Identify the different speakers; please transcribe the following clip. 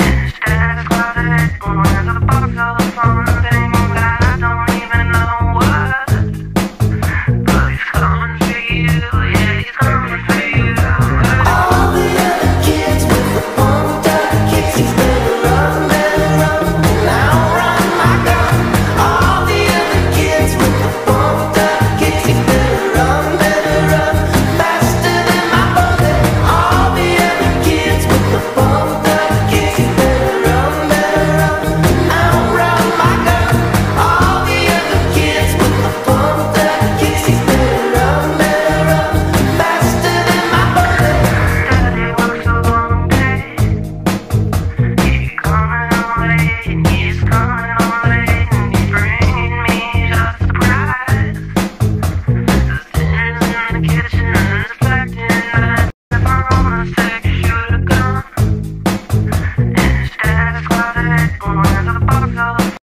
Speaker 1: Instead of closet, or the box of